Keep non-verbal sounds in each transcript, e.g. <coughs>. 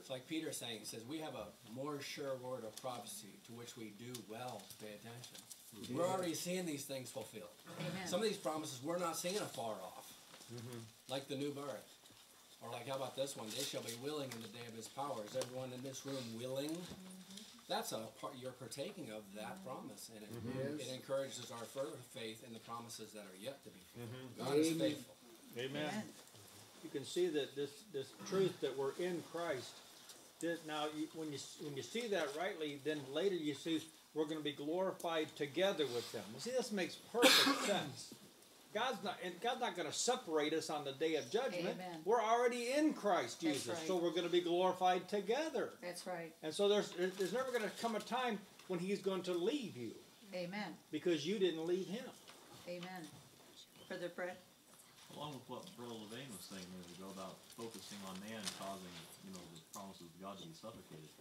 It's like Peter saying, he says, we have a more sure word of prophecy to which we do well to pay attention. Mm-hmm. We're already seeing these things fulfilled. Amen. Some of these promises we're not seeing afar off, mm-hmm. like the new birth. Or like, how about this one? They shall be willing in the day of his power. Is everyone in this room willing? Mm-hmm. That's a part you're partaking of that promise, and it, Yes. it encourages our further faith in the promises that are yet to be fulfilled. God is Amen. faithful. Amen. Amen. You can see that this this truth that we're in Christ. That now, you, when you when you see that rightly, then later you see we're going to be glorified together with them. You see, this makes perfect <coughs> sense. God's not and God's not going to separate us on the day of judgment. Amen. We're already in Christ Jesus, right. so we're going to be glorified together. That's right. And so there's there's never going to come a time when He's going to leave you Amen. because you didn't leave Him. Amen. Brother Brett? Along with what Brother Levine was saying a minute ago about focusing on man causing, you know, the promises of God to be suffocated.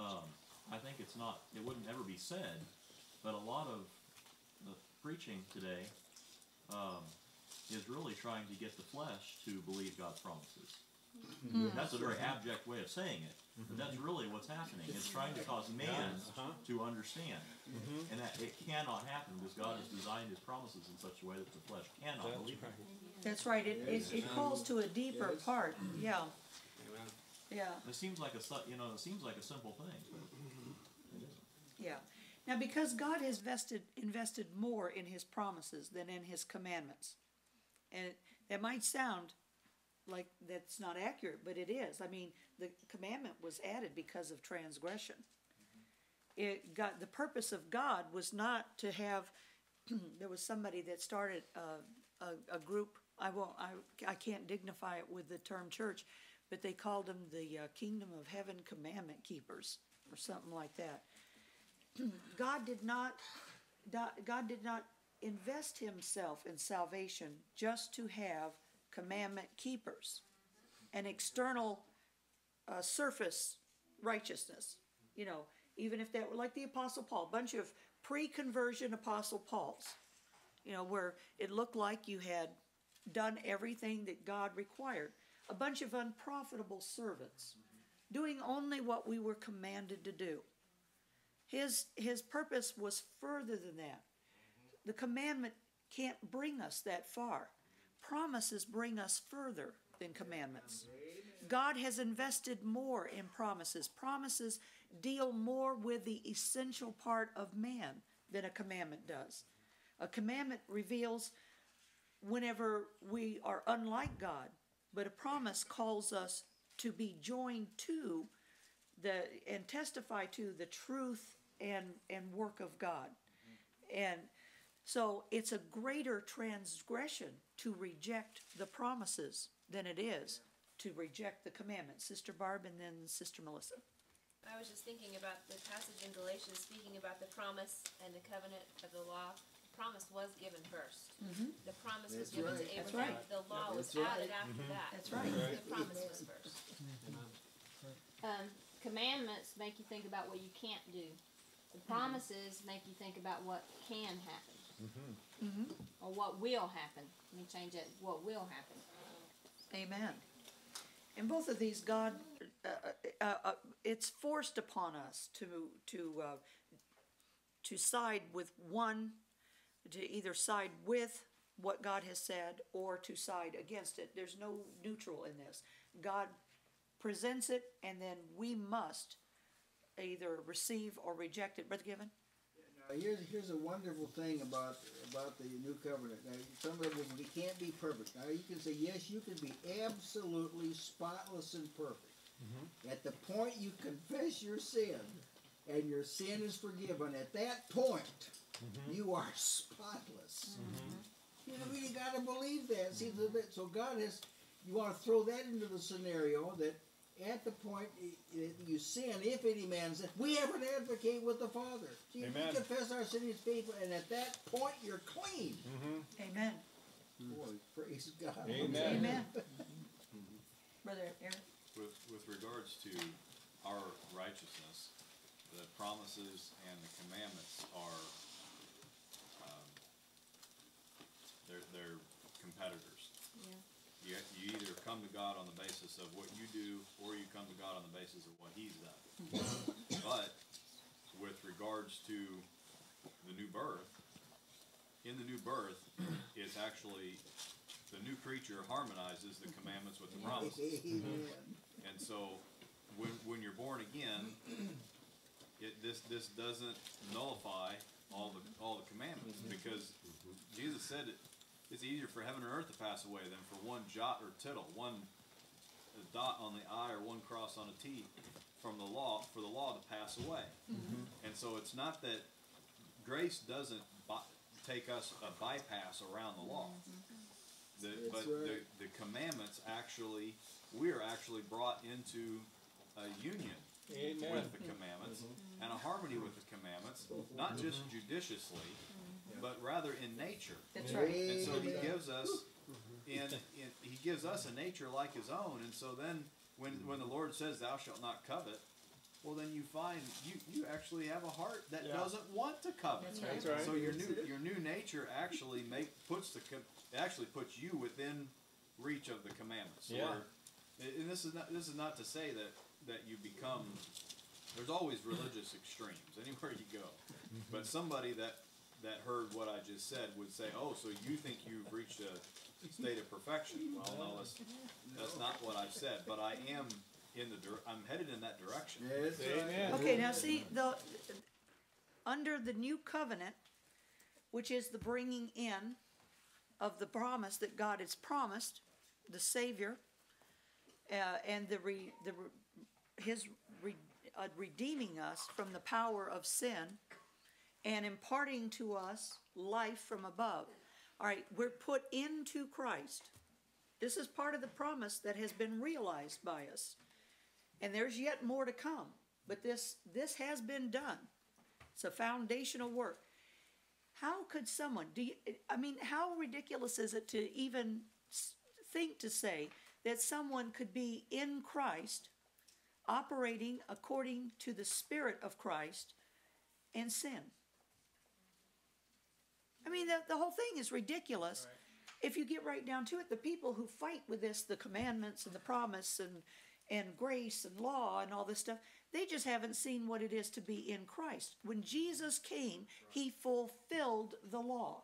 Um, I think it's not, it wouldn't ever be said, but a lot of the preaching today um, is really trying to get the flesh to believe God's promises. That's a very abject way of saying it, but that's really what's happening. It's trying to cause man Uh-huh. to understand, and that it cannot happen because God has designed His promises in such a way that the flesh cannot believe them. That's right. It, it, it calls to a deeper Yes. part. Yeah. Yeah. It seems like a su- you know it seems like a simple thing, but it isn't. Yeah. Now, because God has vested, invested more in His promises than in His commandments, and that might sound like that's not accurate, but it is. I mean, the commandment was added because of transgression. It got the purpose of God was not to have. <clears throat> there was somebody that started a, a, a group. I won't. I I can't dignify it with the term church, but they called them the uh, Kingdom of Heaven Commandment Keepers or something like that. <clears throat> God did not, God did not invest himself in salvation just to have commandment keepers, an external, uh, surface righteousness. You know, even if that were like the Apostle Paul, a bunch of pre-conversion Apostle Pauls, you know, where it looked like you had done everything that God required. A bunch of unprofitable servants, doing only what we were commanded to do. His, his purpose was further than that. The commandment can't bring us that far. Promises bring us further than commandments. God has invested more in promises. Promises deal more with the essential part of man than a commandment does. A commandment reveals whenever we are unlike God, but a promise calls us to be joined to the and testify to the truth and and work of God. And so it's a greater transgression to reject the promises than it is to reject the commandments. Sister Barb and then Sister Melissa. I was just thinking about the passage in Galatians speaking about the promise and the covenant of the law. Mm-hmm. The promise was given 1st The promise was given right. to That's Abraham. right. The law was right. added after mm-hmm. that. That's right. The promise was first. um, commandments make you think about what you can't do. The mm-hmm. promises make you think about what can happen. Or what will happen. Let me change that. What will happen. Amen. And both of these, God, uh, uh, uh, it's forced upon us to to uh, to side with one, to either side with what God has said or to side against it. There's no neutral in this. God presents it, and then we must either receive or reject it. Brother Given. Now, here's here's a wonderful thing about about the new covenant. Now, some of it we can't be perfect. Now, you can say yes, you can be absolutely spotless and perfect. Mm-hmm. At the point you confess your sin, and your sin is forgiven, at that point, mm-hmm. you are spotless. Mm-hmm. You really got to believe that. See, so that- so God has. You want to throw that into the scenario that at the point i- i- you sin, if any man says, we have an advocate with the Father. See, if we confess our sins He's faithful, and at that point you're clean. Amen. Boy, praise God. Amen. Amen. <laughs> Brother Aaron. With, with regards to our righteousness, the promises and the commandments are, um, they're, they're competitors come to God on the basis of what you do, or you come to God on the basis of what He's done. <laughs> but with regards to the new birth, in the new birth, it's actually the new creature harmonizes the commandments with the promises. <laughs> and so when, when you're born again, it, this, this doesn't nullify all the, all the commandments because mm-hmm. Jesus said it it's easier for heaven and earth to pass away than for one jot or tittle, one dot on the I or one cross on a T from the law, for the law to pass away. Mm-hmm. And so it's not that grace doesn't bi- take us a bypass around the law. Mm-hmm. The, but right. the, the commandments actually, we are actually brought into a union Amen. with the commandments mm-hmm. and a harmony with the commandments, not just judiciously, but rather in nature. That's right. And so he gives us mm-hmm. in, in he gives us a nature like his own, and so then when when the Lord says thou shalt not covet, well then you find you, you actually have a heart that Yeah. doesn't want to covet. That's right. That's right. So your new your new nature actually make puts the actually puts you within reach of the commandments. Yeah. we're- and this is not this is not to say that that you become there's always religious extremes anywhere you go. Mm-hmm. But somebody that that heard what I just said would say, "Oh, so you think you've reached a state of perfection?" Well, no, that's that's not what I've said. But I am in the dir- I'm headed in that direction. That's right. Amen. Okay, now see, the, under the new covenant, which is the bringing in of the promise that God has promised, the Savior, uh, and the re, the, re- his re, uh, redeeming us from the power of sin and imparting to us life from above. All right, we're put into Christ. This is part of the promise that has been realized by us. And there's yet more to come, but this, this has been done. It's a foundational work. How could someone, do you, I mean, how ridiculous is it to even think to say that someone could be in Christ, operating according to the Spirit of Christ, and sin? I mean, the, the whole thing is ridiculous. If you get right down to it, the people who fight with this, the commandments and the promise and, and grace and law and all this stuff, they just haven't seen what it is to be in Christ. When Jesus came, he fulfilled the law.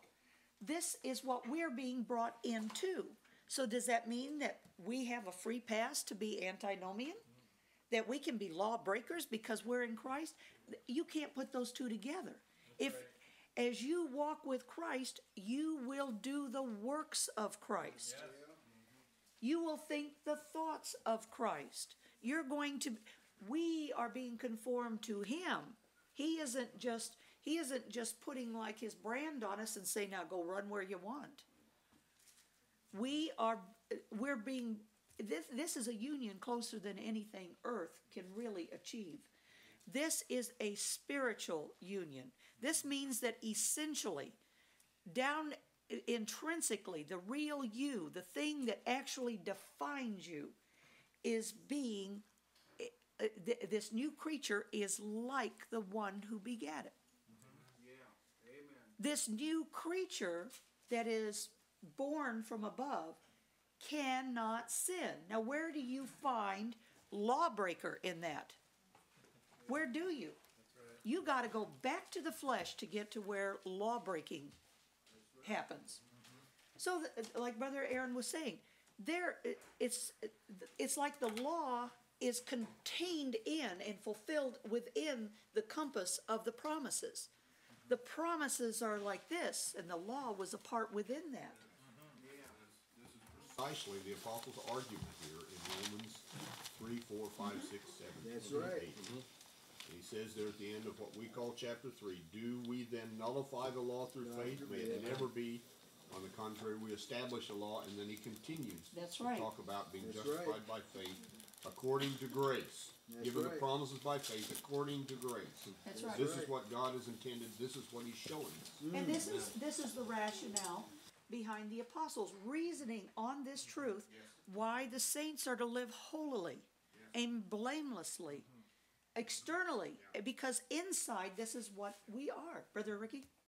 This is what we're being brought into. So does that mean that we have a free pass to be antinomian? Mm-hmm. That we can be lawbreakers because we're in Christ? You can't put those two together. If as you walk with Christ, you will do the works of Christ. You will think the thoughts of Christ. You're going to we are being conformed to him. He isn't just he isn't just putting like his brand on us and say now go run where you want. We are we're being this this is a union closer than anything earth can really achieve. This is a spiritual union. This means that essentially down intrinsically the real you, the thing that actually defines you is being uh, this new creature is like the one who begat it. This new creature that is born from above cannot sin. Now, where do you find lawbreaker in that? Where do you? Right. You got to go back to the flesh to get to where law breaking right. happens. Mm-hmm. So, like Brother Aaron was saying, there it's it's like the law is contained in and fulfilled within the compass of the promises. Mm-hmm. The promises are like this, and the law was a part within that. Mm-hmm. This, is precisely the apostles' argument here in Romans 3, 4, 5, 6, 7. That's right. 8 he says there at the end of what we call chapter three, do we then nullify the law through faith? May it Yeah. never be. On the contrary, we establish a law, and then he continues That's to right. talk about being That's justified right. by faith according to grace. That's Given the right. promises by faith according to grace. That's right. This is what God has intended. This is what He's showing us. Mm. And this is this is the rationale behind the apostles reasoning on this truth why the saints are to live holily and blamelessly externally because inside this is what we are. Brother ricky